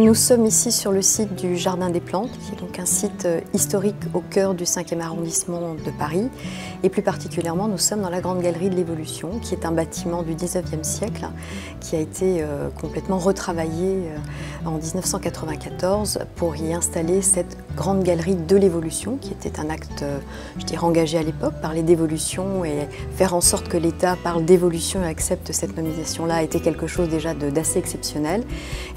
Nous sommes ici sur le site du Jardin des Plantes, qui est donc un site euh, historique au cœur du 5e arrondissement de Paris. Et plus particulièrement, nous sommes dans la Grande Galerie de l'Évolution, qui est un bâtiment du 19e siècle, qui a été euh, complètement retravaillé euh, en 1994 pour y installer cette Grande Galerie de l'Évolution, qui était un acte, je dirais, engagé à l'époque, parler d'évolution et faire en sorte que l'État parle d'évolution et accepte cette nomination-là était quelque chose déjà d'assez exceptionnel.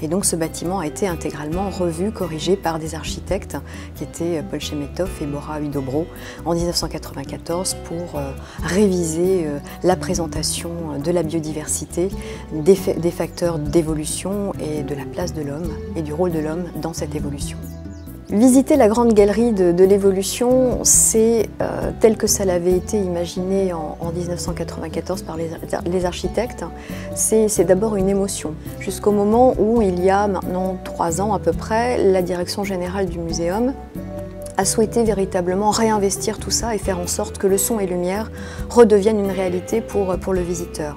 Et donc ce bâtiment a été intégralement revu, corrigé par des architectes qui étaient Paul Chemetov et Bora Hudobro en 1994 pour euh, réviser euh, la présentation de la biodiversité, des facteurs d'évolution et de la place de l'homme et du rôle de l'homme dans cette évolution. Visiter la grande galerie de, l'évolution, c'est euh, tel que ça l'avait été imaginé en, 1994 par les, architectes, c'est d'abord une émotion. Jusqu'au moment où, il y a maintenant trois ans à peu près, la direction générale du muséum a souhaité véritablement réinvestir tout ça et faire en sorte que le son et lumière redeviennent une réalité pour, pour le visiteur.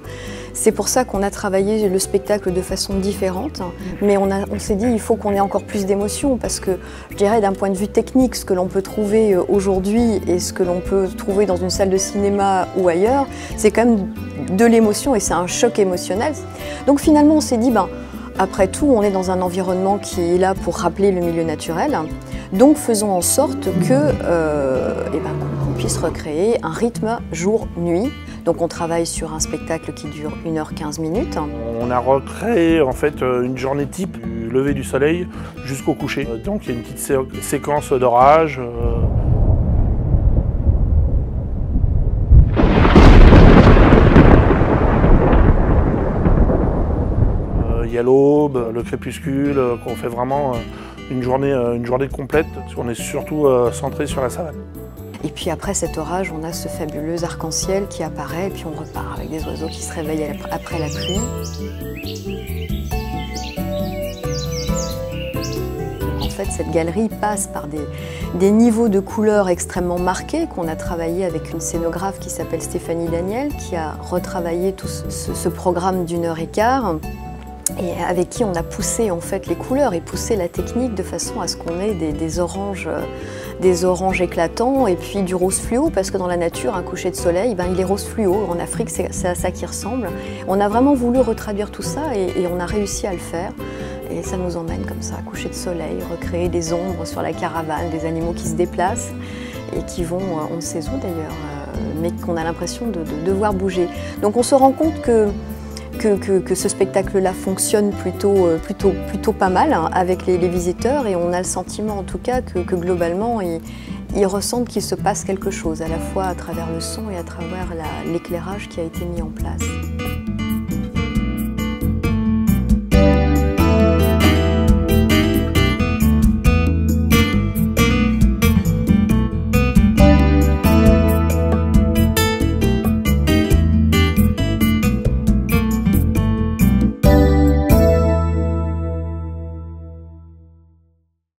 C'est pour ça qu'on a travaillé le spectacle de façon différente, mais on, on s'est dit il faut qu'on ait encore plus d'émotion parce que je dirais d'un point de vue technique, ce que l'on peut trouver euh, aujourd'hui et ce que l'on peut trouver dans une salle de cinéma ou ailleurs, c'est quand même de l'émotion et c'est un choc émotionnel. Donc finalement on s'est dit ben, après tout on est dans un environnement qui est là pour rappeler le milieu naturel. Donc faisons en sorte que euh, eh ben, qu'on puisse recréer un rythme jour-nuit. Donc on travaille sur un spectacle qui dure 1h15 minutes. On a recréé en fait euh, une journée type du lever du soleil jusqu'au coucher. Euh, donc il y a une petite séquence d'orage. Il y a l'aube, le crépuscule, qu'on fait vraiment une journée, euh, une journée complète, qu'on est surtout euh, centré sur la savane. Et puis après cet orage, on a ce fabuleux arc-en-ciel qui apparaît, et puis on repart avec des oiseaux qui se réveillent après la pluie. En fait, cette galerie passe par des, niveaux de couleurs extrêmement marqués qu'on a travaillé avec une scénographe qui s'appelle Stéphanie Daniel, qui a retravaillé tout ce, ce programme d'une heure et quart et avec qui on a poussé en fait les couleurs et poussé la technique de façon à ce qu'on ait des, oranges euh, des oranges éclatants et puis du rose fluo parce que dans la nature un coucher de soleil ben, il est rose fluo. En Afrique c'est à ça qui ressemble. On a vraiment voulu retraduire tout ça et, on a réussi à le faire. Et ça nous emmène comme ça coucher de soleil recréer des ombres sur la caravane des animaux qui se déplacent et qui vont euh, on ne sait où d'ailleurs euh, mais qu'on a l'impression de, de devoir bouger. Donc on se rend compte que que, ce spectacle-là fonctionne plutôt, euh, plutôt, plutôt pas mal hein, avec les, visiteurs et on a le sentiment en tout cas que, globalement ils, ressentent qu'il se passe quelque chose à la fois à travers le son et à travers l'éclairage qui a été mis en place.